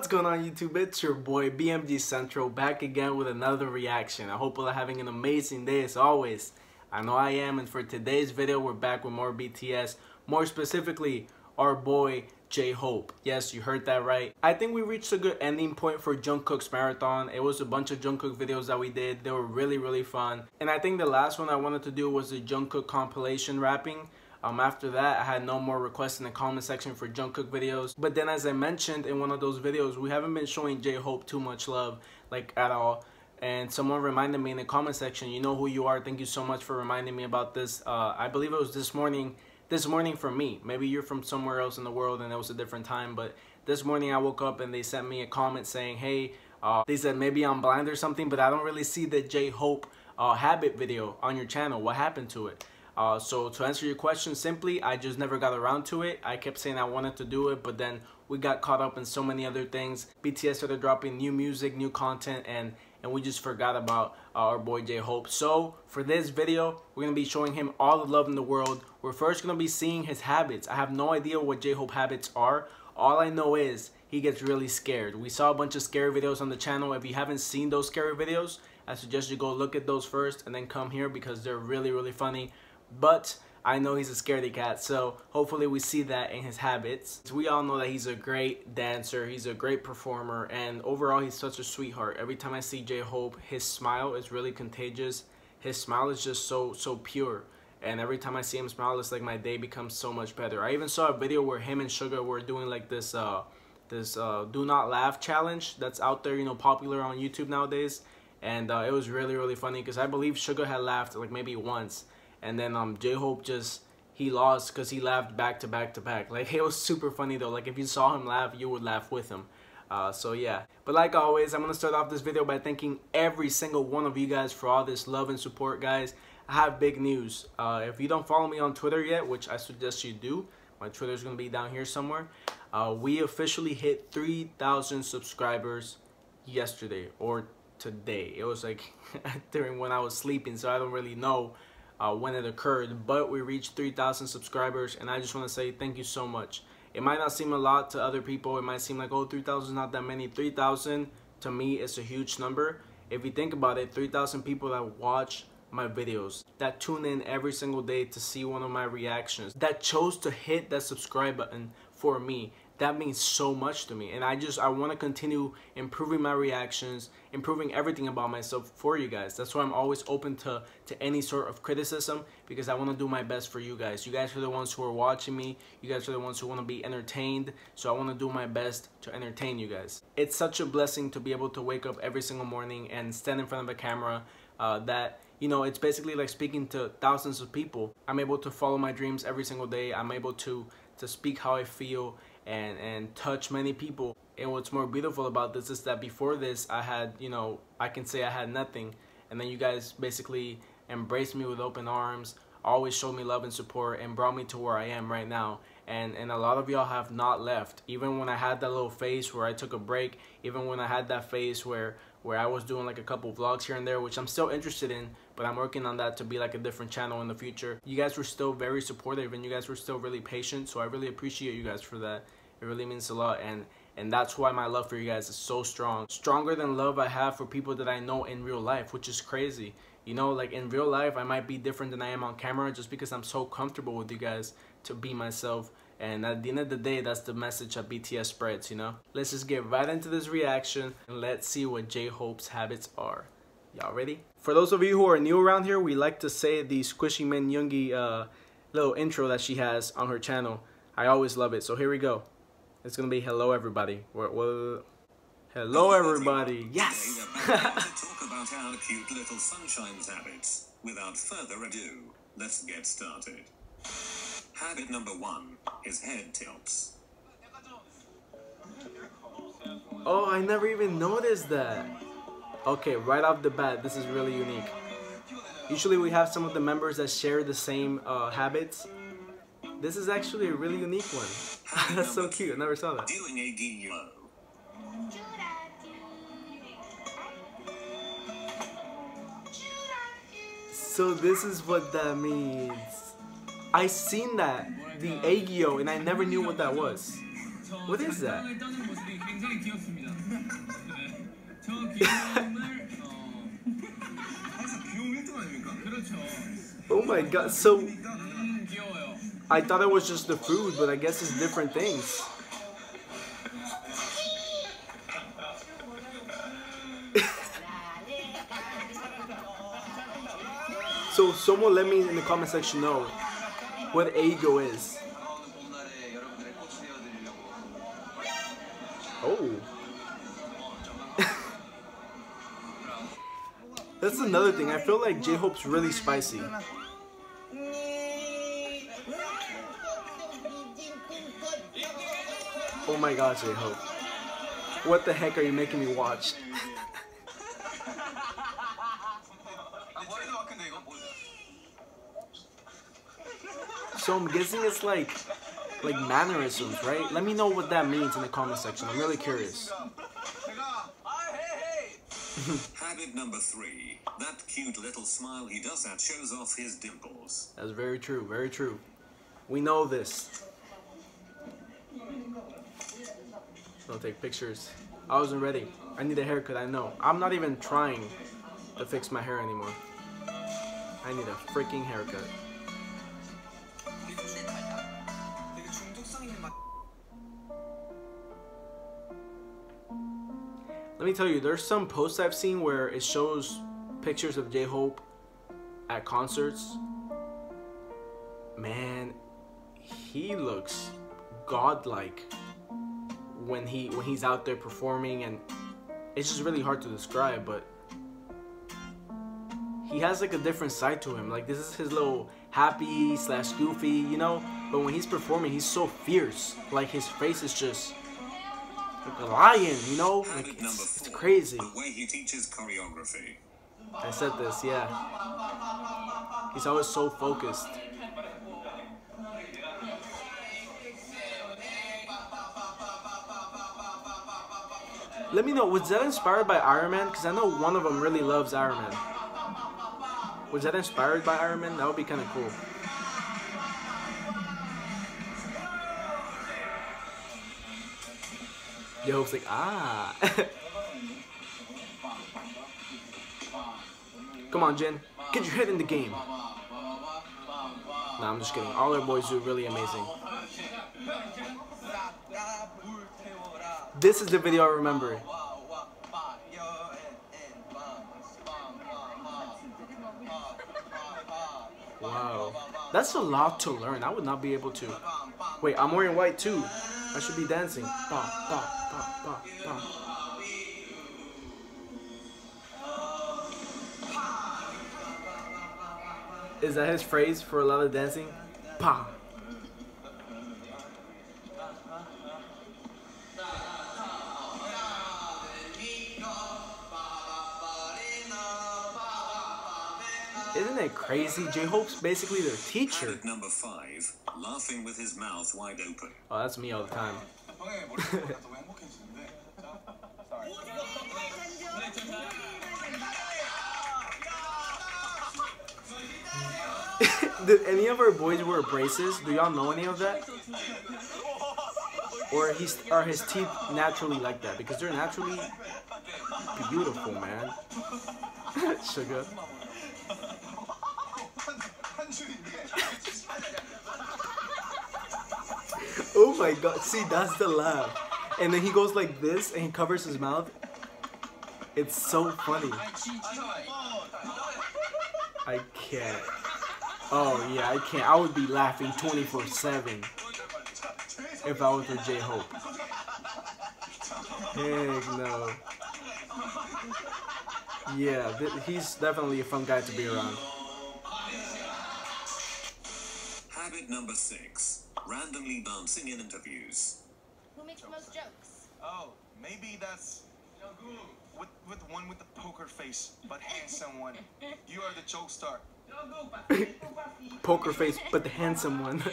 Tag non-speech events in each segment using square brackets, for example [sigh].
What's going on YouTube? It's your boy BMG Central back again with another reaction. I hope you're having an amazing day as always. I know I am and for today's video we're back with more BTS. More specifically, our boy J-Hope. Yes, you heard that right. I think we reached a good ending point for Jungkook's marathon. It was a bunch of Jungkook videos that we did. They were really, really fun. And I think the last one I wanted to do was the Jungkook compilation rapping. Um, after that, I had no more requests in the comment section for Jungkook videos. But then as I mentioned in one of those videos, we haven't been showing J-Hope too much love, like at all. And someone reminded me in the comment section, you know who you are. Thank you so much for reminding me about this. Uh, I believe it was this morning, this morning for me. Maybe you're from somewhere else in the world and it was a different time. But this morning I woke up and they sent me a comment saying, hey, uh, they said maybe I'm blind or something, but I don't really see the J-Hope uh, habit video on your channel. What happened to it? Uh, so to answer your question simply, I just never got around to it. I kept saying I wanted to do it, but then we got caught up in so many other things. BTS started dropping new music, new content, and and we just forgot about uh, our boy J-Hope. So for this video, we're going to be showing him all the love in the world. We're first going to be seeing his habits. I have no idea what J-Hope habits are. All I know is he gets really scared. We saw a bunch of scary videos on the channel. If you haven't seen those scary videos, I suggest you go look at those first and then come here because they're really, really funny but I know he's a scaredy cat, so hopefully we see that in his habits. We all know that he's a great dancer, he's a great performer, and overall he's such a sweetheart. Every time I see J-Hope, his smile is really contagious. His smile is just so, so pure. And every time I see him smile, it's like my day becomes so much better. I even saw a video where him and Suga were doing like this, uh, this uh, do not laugh challenge that's out there, you know, popular on YouTube nowadays. And uh, it was really, really funny because I believe Suga had laughed like maybe once and then um J-Hope just he lost because he laughed back to back to back. Like [laughs] it was super funny though. Like if you saw him laugh, you would laugh with him. Uh, so yeah, but like always, I'm gonna start off this video by thanking every single one of you guys for all this love and support, guys. I have big news. Uh, if you don't follow me on Twitter yet, which I suggest you do, my Twitter is gonna be down here somewhere. Uh, we officially hit 3,000 subscribers yesterday or today. It was like [laughs] during when I was sleeping, so I don't really know uh, when it occurred, but we reached 3,000 subscribers, and I just want to say thank you so much. It might not seem a lot to other people. It might seem like, oh, 3,000 is not that many. 3,000 to me is a huge number. If you think about it, 3,000 people that watch my videos, that tune in every single day to see one of my reactions, that chose to hit that subscribe button for me, that means so much to me. And i just i want to continue improving my reactions improving everything about myself for you guys. That's why i'm always open to to any sort of criticism because i want to do my best for you guys. You guys are the ones who are watching me. You guys are the ones who want to be entertained. So i want to do my best to entertain you guys. It's such a blessing to be able to wake up every single morning and stand in front of a camera uh, that you know it's basically like speaking to thousands of people. I'm able to follow my dreams every single day. I'm able to to speak how i feel and and touch many people. And what's more beautiful about this is that before this I had you know I can say I had nothing. And then you guys basically embraced me with open arms always showed me love and support and brought me to where I am right now. And and a lot of y'all have not left. Even when I had that little phase where I took a break even when I had that phase where where I was doing like a couple vlogs here and there which I'm still interested in but I'm working on that to be like a different channel in the future you guys were still very supportive and you guys were still really patient so I really appreciate you guys for that it really means a lot and and that's why my love for you guys is so strong. Stronger than love I have for people that I know in real life, which is crazy. You know, like in real life, I might be different than I am on camera just because I'm so comfortable with you guys to be myself. And at the end of the day, that's the message that BTS spreads, you know? Let's just get right into this reaction and let's see what J-Hope's habits are. Y'all ready? For those of you who are new around here, we like to say the Squishy Min Yoongi uh, little intro that she has on her channel. I always love it. So here we go. It's gonna be hello everybody. What? what hello everybody. Yes. [laughs] talk about our cute little sunshine's habits. Without further ado, let's get started. Habit number one is head tilts. Oh, I never even noticed that. Okay, right off the bat, this is really unique. Usually we have some of the members that share the same uh, habits, this is actually a really unique one. [laughs] That's so cute. I never saw that. Doing a So this is what that means. I seen that, the aegyo, and I never knew what that was. What is that? [laughs] oh my god, so I thought it was just the food, but I guess it's different things. [laughs] so someone let me in the comment section know what ego is. Oh. [laughs] That's another thing. I feel like J-Hope's really spicy. Oh my god, J-Hope. What the heck are you making me watch? [laughs] [laughs] So I'm guessing it's like like mannerisms, right? Let me know what that means in the comment section. I'm really curious. [laughs] Habit number three. That cute little smile he does that shows off his dimples. That's very true, very true. We know this. Don't take pictures. I wasn't ready. I need a haircut, I know. I'm not even trying to fix my hair anymore. I need a freaking haircut. Let me tell you, there's some posts I've seen where it shows pictures of J Hope at concerts. Man, he looks godlike when he when he's out there performing and it's just really hard to describe, but he has like a different side to him. Like this is his little happy slash goofy, you know. But when he's performing, he's so fierce. Like his face is just like a lion, you know. Like it's, it's crazy. The way he teaches choreography. I said this, yeah. He's always so focused. Let me know, was that inspired by Iron Man? Because I know one of them really loves Iron Man. Was that inspired by Iron Man? That would be kind of cool. Yo, it's like, ah. [laughs] Come on, Jin. Get your head in the game. Nah, I'm just kidding. All our boys do really amazing. This is the video I remember. Wow. That's a lot to learn. I would not be able to. Wait, I'm wearing white too. I should be dancing. Ba, ba, ba, ba, ba. Is that his phrase for a lot of dancing? Pa. like crazy? J Hope's basically their teacher. number five, laughing with his mouth wide open. Oh, that's me all the time. [laughs] Did any of our boys wear braces? Do y'all know any of that? Or he's are his teeth naturally like that? Because they're naturally beautiful, man. [laughs] Suga oh my god, see, that's the laugh. And then he goes like this and he covers his mouth. It's so funny. I can't. Oh yeah, I can't. I would be laughing 24-7 if I was with J-Hope. Heck no. Yeah, he's definitely a fun guy to be around. Habit number six. Randomly dancing in interviews. Who makes the most jokes? Oh, maybe that's with with one with the poker face, but handsome one. [laughs] You are the joke star. Poker face, but the handsome one. [laughs]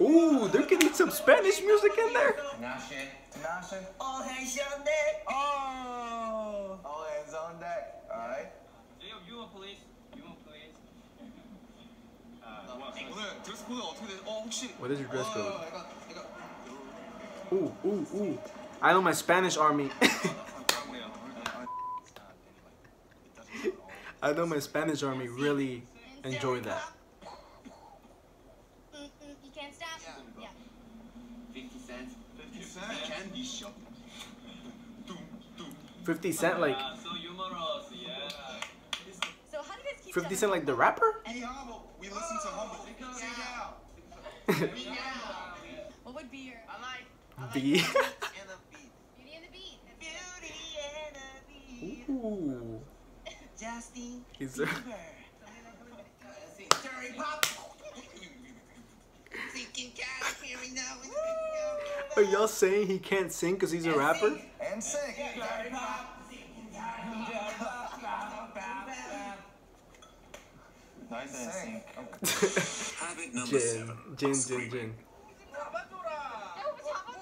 Ooh, they're getting some Spanish music in there. Tinashe. Tinashe. All hands on deck. Oh. All hands on deck. All right. You, you please. You please. 오늘 드레스 코드 어떻게 돼? 어 혹시? What is your dress code? 어, 약간 약간 Ooh, ooh, ooh. I know my Spanish army. [laughs] I know my Spanish army really enjoy that. Mm, mm, you can't stop? Yeah. 50 cents. 50 cent candy shop. Doom, doom. 50 Cent, like, Ah, so humorous, yeah. So how do you guys keep 50 track Cent, like the rapper? Be humble. We listen to humble. What would be your I like B. [laughs] and the beat. Beauty and the Beat? Beauty and the beat. Ooh. Justin He's a, Bieber. Dirty pop. [laughs] Thinking cat hearing now. are y'all saying he can't sing because he's a rapper? And sing. Dirty pop. And sing. Jin, [laughs] seven. Jin, Jin, screaming. Jin. No, what's happening?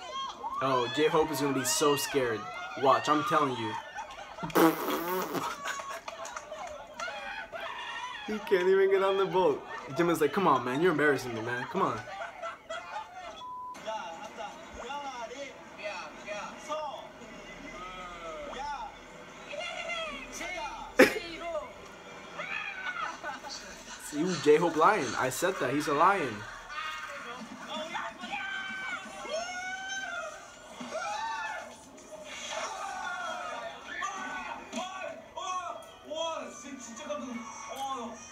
Oh, J Hope is gonna be so scared. Watch, I'm telling you. [laughs] he can't even get on the boat. Jin is like, come on, man, you're embarrassing me, man. Come on. See, J Hope lion. I said that. He's a lion.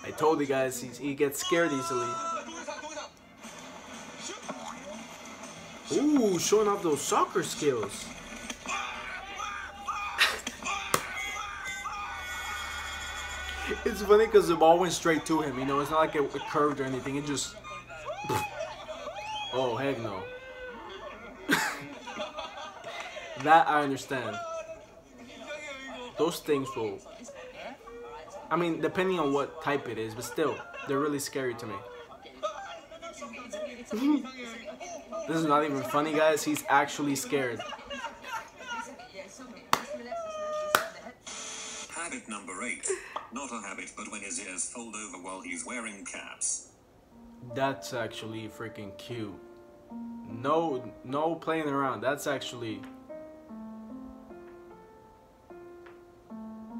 I told you guys, he gets scared easily. Ooh, showing off those soccer skills. It's funny because the ball went straight to him. You know, it's not like it, it curved or anything. It just. oh heck no. [laughs] that I understand. Those things will. I mean, depending on what type it is, but still, they're really scary to me. this is not even funny, guys. He's actually scared. Habit number eight. Not a habit, but when his ears fold over while he's wearing caps. That's actually freaking cute. No, no playing around. That's actually.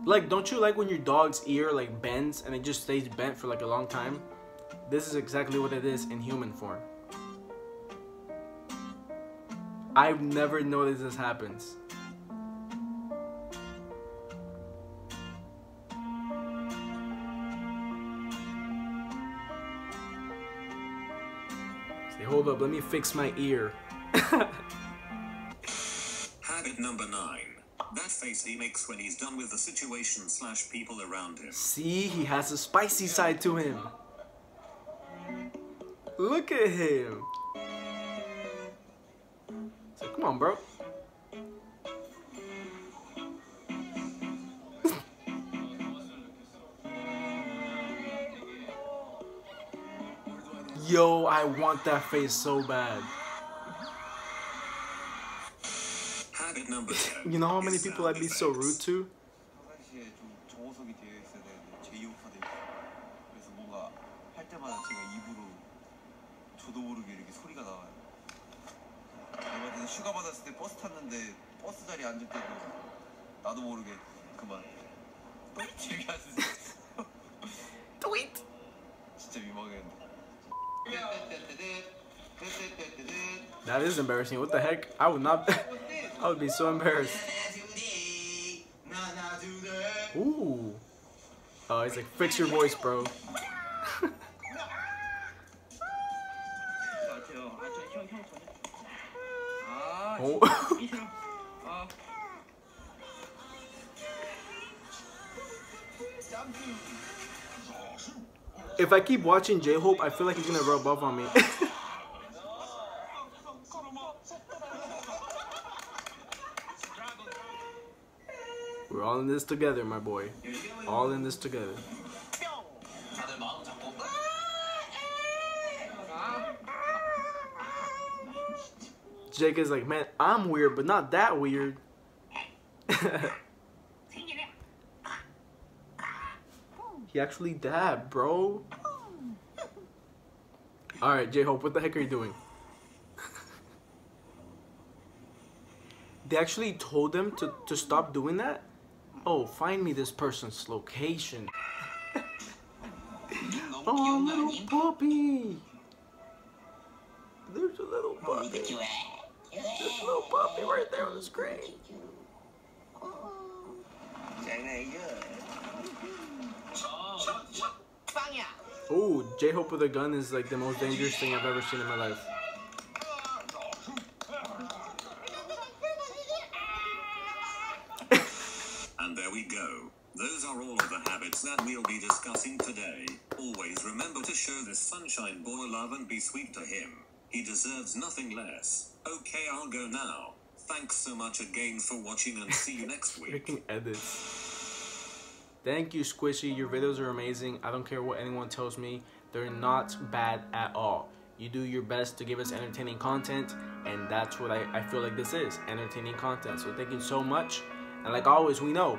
Like, don't you like when your dog's ear like bends and it just stays bent for like a long time? This is exactly what it is in human form. I've never noticed this happens. Say, hold up, let me fix my ear. Habit number nine. That face he makes when he's done with the situation slash people around him. See, he has a spicy side to him. Look at him. So come on, bro. I want that face so bad. you know how many people I'd be so rude to? 휴가 받았을 진짜 민망했는데 That is embarrassing. What the heck? I would not. [laughs] I would be so embarrassed. Ooh. Oh, he's like, fix your voice, bro. [laughs] [laughs] oh. If I keep watching J Hope, I feel like he's gonna rub off on me. [laughs] We're all in this together, my boy. All in this together. Jake is like, man, I'm weird, but not that weird. [laughs] He actually dabbed, bro. All right, J-Hope, what the heck are you doing? they actually told them to, to stop doing that? Oh, find me this person's location. [laughs] oh, oh little puppy. There's a little puppy. There's a little puppy right there on the screen. Oh. Ooh, J-Hope with a gun is like the most dangerous thing I've ever seen in my life. and there we go. Those are all of the habits that we'll be discussing today. Always remember to show this sunshine boy love and be sweet to him. He deserves nothing less. Okay, I'll go now. Thanks so much again for watching and see you next [laughs] week. Freaking edits. Thank you, Squishy. Your videos are amazing. I don't care what anyone tells me. They're not bad at all. You do your best to give us entertaining content, and that's what I, I feel like this is, entertaining content. So thank you so much. And like always, we know,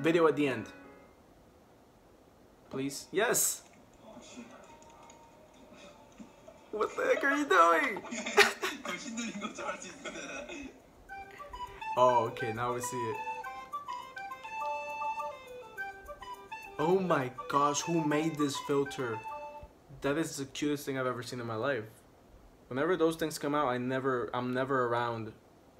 video at the end. Please? Yes! What the heck are you doing? [laughs] oh, okay, now we see it. Oh my gosh, who made this filter? That is the cutest thing I've ever seen in my life. Whenever those things come out, I never, I'm never around.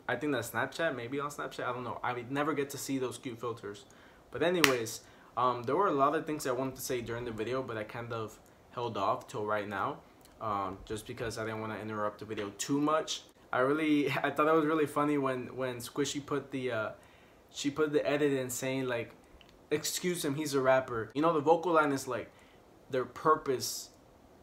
I think that's Snapchat, maybe on Snapchat, I don't know. I never get to see those cute filters. But anyways, um, there were a lot of things I wanted to say during the video, but I kind of held off till right now. Um, just because I didn't want to interrupt the video too much. I really, [laughs] I thought it was really funny when, when Squishy put the, uh, she put the edit in saying like, excuse him, he's a rapper. You know, the vocal line is like, their purpose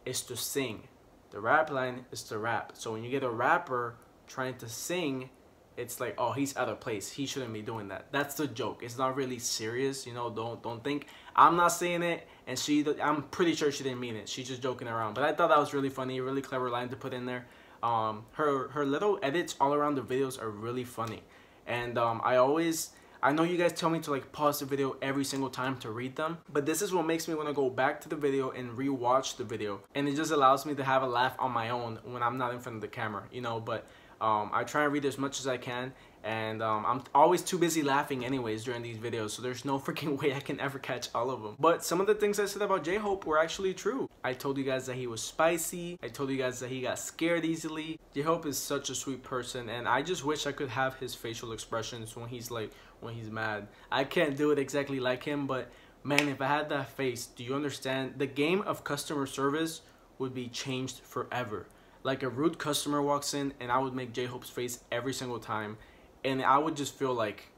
is to sing. The rap line is to rap. So when you get a rapper trying to sing, it's like, oh, he's out of place. He shouldn't be doing that. That's the joke. It's not really serious. You know, don't don't think I'm not saying it, and she. I'm pretty sure she didn't mean it. She's just joking around. But I thought that was really funny, really clever line to put in there. Um, her her little edits all around the videos are really funny, and um, I always. I know you guys tell me to like pause the video every single time to read them, but this is what makes me want to go back to the video and rewatch the video. And it just allows me to have a laugh on my own when I'm not in front of the camera, you know, but um, I try and read as much as I can and um, I'm always too busy laughing anyways during these videos so there's no [laughs] freaking way I can ever catch all of them. But some of the things I said about J-Hope were actually true. I told you guys that he was spicy. I told you guys that he got scared easily. J-Hope is such a sweet person and I just wish I could have his facial expressions when he's like, when he's mad. I can't do it exactly like him but man if I had that face, do you understand? The game of customer service would be changed forever. Like a rude customer walks in and I would make J-Hope's face every single time and I would just feel like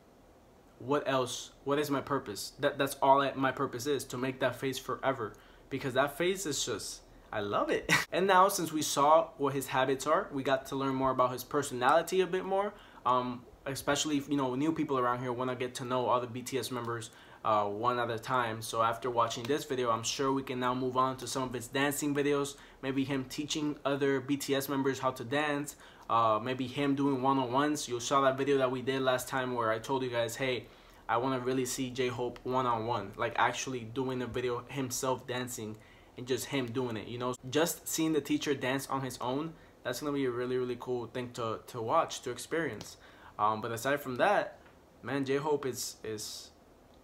what else what is my purpose that that's all my purpose is to make that face forever because that face is just I love it [laughs] and now since we saw what his habits are we got to learn more about his personality a bit more um especially if, you know new people around here want to get to know all the BTS members uh, one at a time so after watching this video I'm sure we can now move on to some of his dancing videos maybe him teaching other BTS members how to dance uh, maybe him doing one-on-ones. You saw that video that we did last time where I told you guys, hey, I want to really see J-Hope one-on-one, like actually doing a video himself dancing and just him doing it, you know? Just seeing the teacher dance on his own, that's going to be a really, really cool thing to, to watch, to experience. Um, but aside from that, man, J-Hope is, is,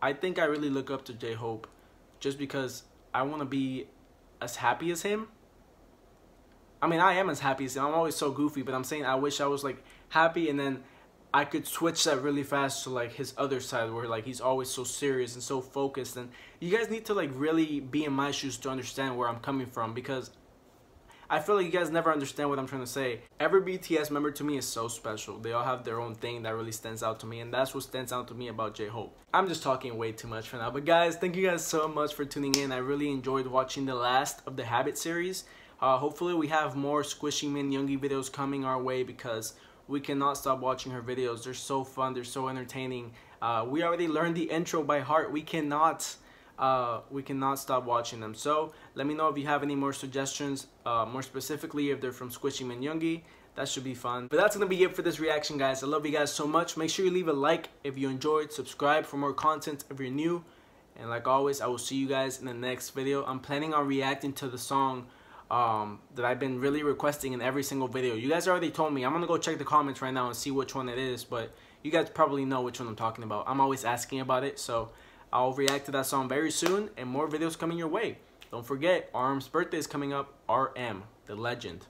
I think I really look up to J-Hope just because I want to be as happy as him I mean, I am as happy as him. I'm always so goofy, but I'm saying I wish I was like happy and then I could switch that really fast to like his other side where like he's always so serious and so focused and you guys need to like really be in my shoes to understand where I'm coming from because I feel like you guys never understand what I'm trying to say. Every BTS member to me is so special. They all have their own thing that really stands out to me and that's what stands out to me about J-Hope. I'm just talking way too much for now. But guys, thank you guys so much for tuning in. I really enjoyed watching the last of the Habit series. Uh, hopefully we have more Squishy Min Yoongi videos coming our way because we cannot stop watching her videos. They're so fun. They're so entertaining. Uh, we already learned the intro by heart. We cannot uh, we cannot stop watching them. So let me know if you have any more suggestions, uh, more specifically if they're from Squishy Min Yoongi. That should be fun. But that's going to be it for this reaction, guys. I love you guys so much. Make sure you leave a like if you enjoyed. Subscribe for more content if you're new. And like always, I will see you guys in the next video. I'm planning on reacting to the song um, that I've been really requesting in every single video. You guys already told me. I'm gonna go check the comments right now and see which one it is, but you guys probably know which one I'm talking about. I'm always asking about it, so I'll react to that song very soon and more videos coming your way. Don't forget, RM's birthday is coming up. RM, the legend.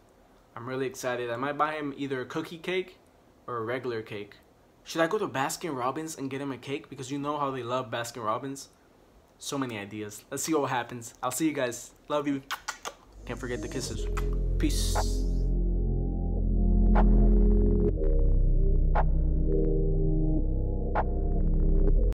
I'm really excited. I might buy him either a cookie cake or a regular cake. Should I go to Baskin Robbins and get him a cake? Because you know how they love Baskin Robbins. So many ideas. Let's see what happens. I'll see you guys. Love you. Can't forget the kisses. Peace.